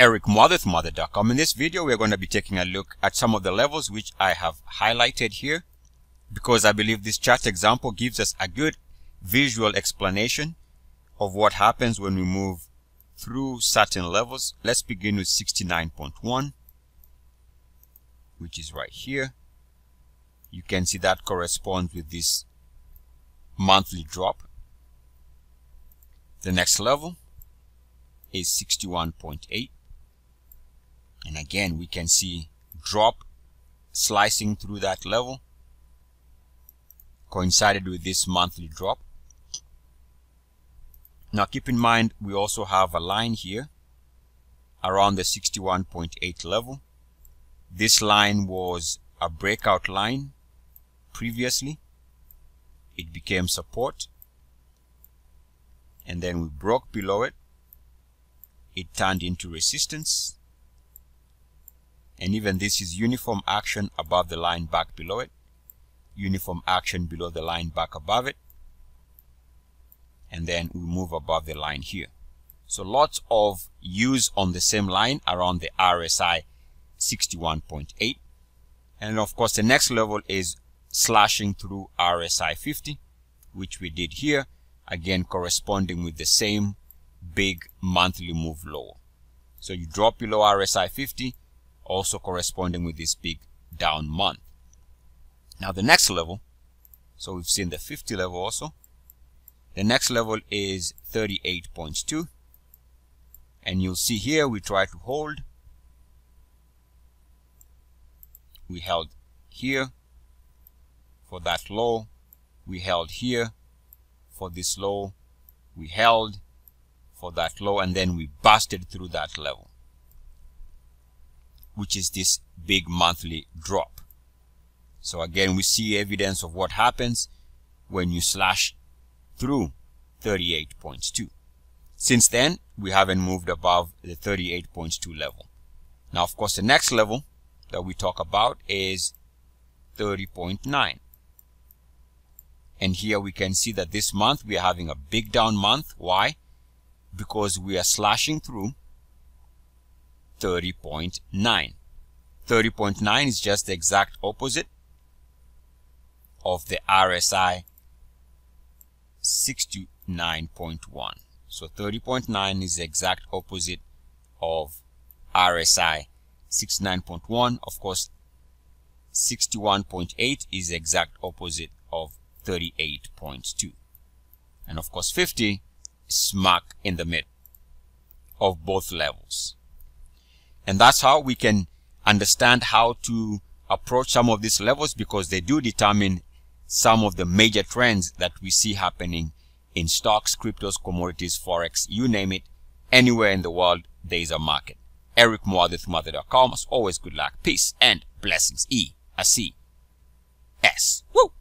Eric In this video, we're going to be taking a look at some of the levels which I have highlighted here because I believe this chart example gives us a good visual explanation of what happens when we move through certain levels. Let's begin with 69.1, which is right here. You can see that corresponds with this monthly drop. The next level is 61.8. And again, we can see drop slicing through that level coincided with this monthly drop. Now keep in mind we also have a line here around the 61.8 level. This line was a breakout line previously. It became support and then we broke below it. It turned into resistance and even this is uniform action above the line back below it. Uniform action below the line back above it. And then we move above the line here. So lots of use on the same line around the RSI 61.8 and of course the next level is slashing through RSI 50 which we did here again corresponding with the same big monthly move lower. So you drop below RSI 50 also corresponding with this big down month now the next level, so we've seen the 50 level also. The next level is 38.2. And you'll see here we try to hold. We held here for that low. We held here for this low. We held for that low and then we busted through that level which is this big monthly drop so again, we see evidence of what happens when you slash through 38.2. Since then, we haven't moved above the 38.2 level. Now, of course, the next level that we talk about is 30.9. And here we can see that this month we are having a big down month. Why? Because we are slashing through 30.9. 30.9 is just the exact opposite of the RSI 69.1. So 30.9 is the exact opposite of RSI 69.1. Of course, 61.8 is the exact opposite of 38.2. And of course, 50 is smack in the middle of both levels. And that's how we can understand how to approach some of these levels because they do determine some of the major trends that we see happening in stocks, cryptos, commodities, forex, you name it, anywhere in the world, there is a market. Eric As always, good luck, peace, and blessings. E, a C, S. Woo!